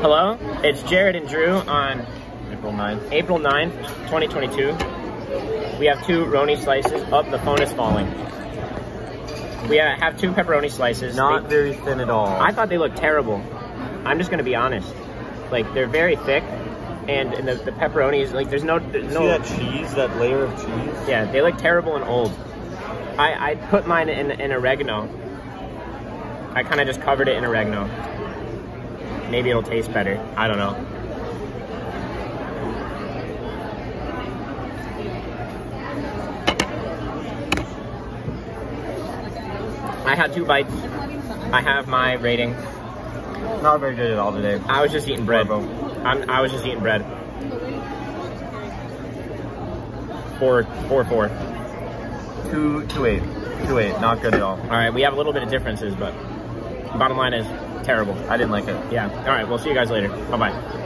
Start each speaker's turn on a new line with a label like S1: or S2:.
S1: Hello, it's Jarid and Drew on
S2: April 9th.
S1: April 9th, 2022. We have two roni slices. Up, oh, the phone is falling. We have two pepperoni slices.
S2: Not
S1: They-
S2: very thin at all.
S1: I thought they looked terrible. I'm just gonna be honest. Like they're very thick, and, and the, the pepperoni is like there's no there's
S2: See
S1: no
S2: that cheese, that layer of cheese?
S1: yeah they look terrible and old. I I put mine in in oregano. I kind of just covered it in oregano. Maybe it'll taste better. I don't know. I had two bites. I have my rating.
S2: Not very good at all today.
S1: I was just eating bread. I'm, I was just eating bread. Four, four, four.
S2: Two, two eight. Two eight. Not good at all.
S1: All right, we have a little bit of differences, but bottom line is terrible.
S2: I didn't like it.
S1: Yeah. All right, we'll see you guys later. Bye bye.